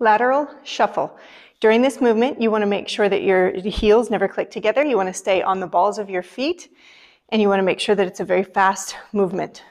Lateral shuffle. During this movement, you want to make sure that your heels never click together. You want to stay on the balls of your feet, and you want to make sure that it's a very fast movement.